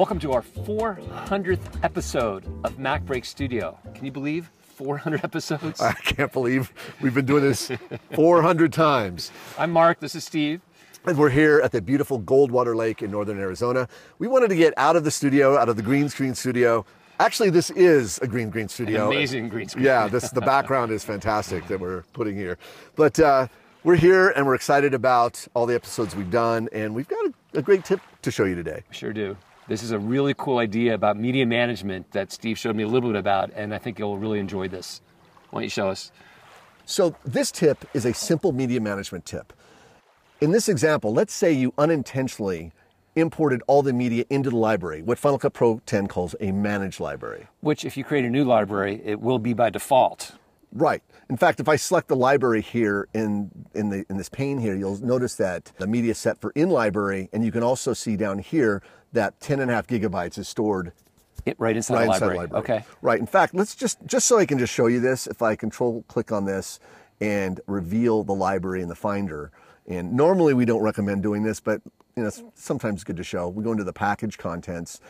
Welcome to our 400th episode of MacBreak Studio. Can you believe 400 episodes? I can't believe we've been doing this 400 times. I'm Mark, this is Steve. And we're here at the beautiful Goldwater Lake in northern Arizona. We wanted to get out of the studio, out of the green screen studio. Actually, this is a green green studio. An amazing green screen. Yeah, this the background is fantastic that we're putting here. But uh, we're here and we're excited about all the episodes we've done, and we've got a, a great tip to show you today. Sure do. This is a really cool idea about media management that Steve showed me a little bit about, and I think you'll really enjoy this. Why don't you show us? So, this tip is a simple media management tip. In this example, let's say you unintentionally imported all the media into the library, what Final Cut Pro 10 calls a managed library. Which, if you create a new library, it will be by default. Right. In fact, if I select the library here in, in, the, in this pane here, you'll notice that the media set for in library, and you can also see down here that 10 and a half gigabytes is stored it, right inside, right the, library. library. Okay. Right. In fact, let's just, just so I can just show you this, if I control click on this and reveal the library in the Finder, and normally we don't recommend doing this, but you know, it's sometimes good to show. We go into the package contents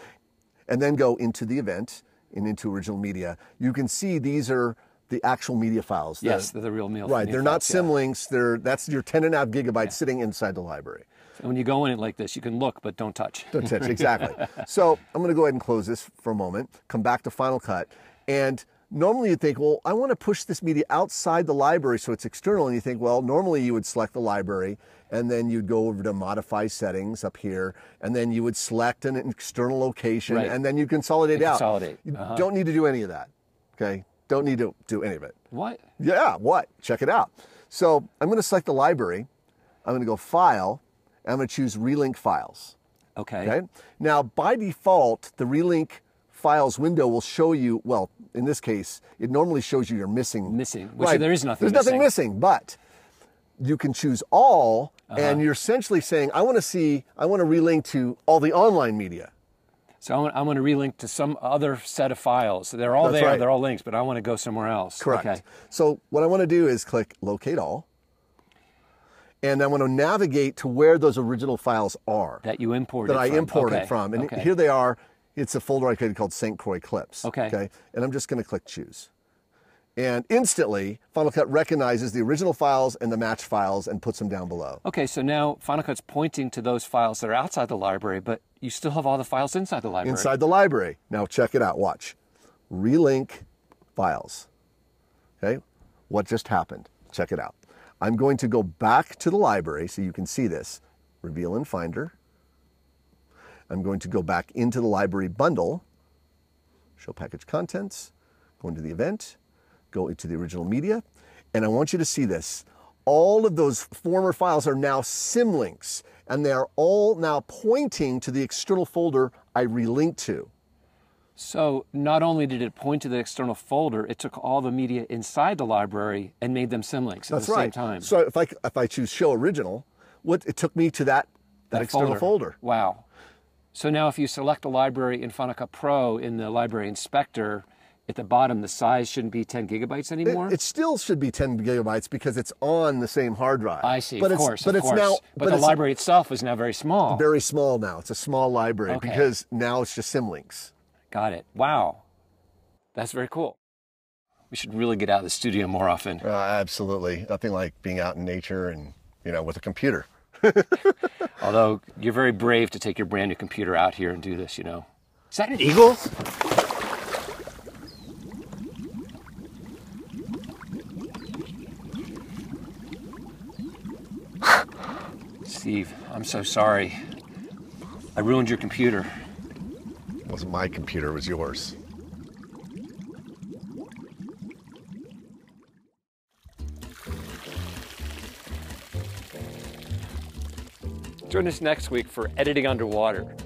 and then go into the event and into original media. You can see these are the actual media files. Yes, they're the real media Right, they're not symlinks. They're that's your 10 and a half gigabytes yeah. sitting inside the library. And when you go in it like this, you can look but don't touch. Don't touch, exactly. so I'm going to go ahead and close this for a moment. Come back to Final Cut, and normally you'd think, well, I want to push this media outside the library so it's external. And you think, well, normally you would select the library and then you'd go over to modify settings up here and then you would select an external location right. and then you consolidate and out. Consolidate. You uh-huh. don't need to do any of that. Okay. Don't need to do any of it. What? Yeah, what? Check it out. So I'm going to select the library. I'm going to go File. And I'm going to choose Relink Files. Okay. Okay. Now, by default, the Relink Files window will show you, well, in this case, it normally shows you you're missing. Missing. Which right. there is nothing There's missing. nothing missing, but you can choose all, uh-huh. and you're essentially saying, I want to see, I want to relink to all the online media. So I'm, going to relink to some other set of files. They're all That's there, right. they're all links, but I want to go somewhere else. Correct. Okay. So what I want to do is click Locate All, and I want to navigate to where those original files are. That you imported That I from. imported okay. from. And okay. here they are. It's a folder I created called St. Croix Clips. Okay. Okay. And I'm just going to click Choose. And instantly, Final Cut recognizes the original files and the match files and puts them down below. Okay, so now Final Cut's pointing to those files that are outside the library, but you still have all the files inside the library. Inside the library. Now check it out. Watch. Relink files. Okay, what just happened? Check it out. I'm going to go back to the library so you can see this. Reveal in Finder. I'm going to go back into the library bundle, show package contents, go into the event, go into the original media, and I want you to see this. All of those former files are now symlinks, and they are all now pointing to the external folder I relinked to. So not only did it point to the external folder, it took all the media inside the library and made them symlinks at That's the right. same time. So if I, if I choose show original, what it took me to that, that, that external folder. folder. Wow. So now if you select a library in Cut Pro in the library inspector, at the bottom, the size shouldn't be 10 gigabytes anymore? It, it, still should be 10 gigabytes because it's on the same hard drive. I see, but of course, but of it's course. Now, but, but the library itself is now very small. Very small now. It's a small library okay. because now it's just symlinks. Got it. Wow. That's very cool. We should really get out of the studio more often. Uh, absolutely. Nothing like being out in nature and, you know, with a computer. Although you're very brave to take your brand new computer out here and do this, you know. Is that an eagle? Steve, I'm so sorry. I ruined your computer. It wasn't my computer, it was yours. Join us next week for Editing Underwater.